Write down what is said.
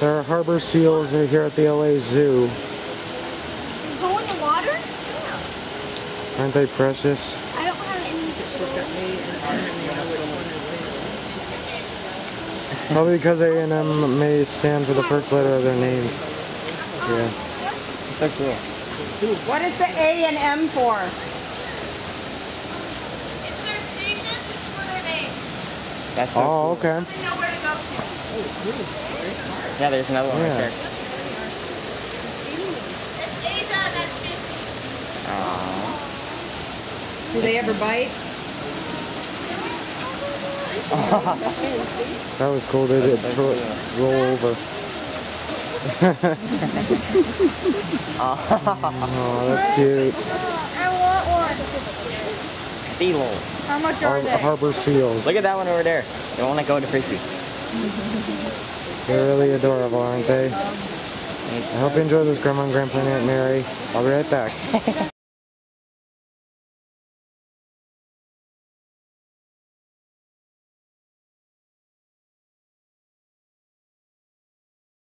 There are harbor seals here at the LA Zoo. Go in the water? Aren't they precious? I don't have any. Probably because A and M may stand for the first letter of their names. Yeah. So cool. What is the A and M for? It's their station, it's for their names. That's so Oh, cool. okay. They know where to go to. Yeah, there's another one Yeah. right there. That's Asia, that's Disney. Aww. Do they ever bite? That was cool. They did throw, roll over. oh, that's cute. I want one. Seals. How much Har- they? harbor seals. Look at that one over there. The one that go to frisbee. They're really adorable, aren't they? I hope you enjoy this Grandma and Grandpa and Aunt Mary. I'll be right back.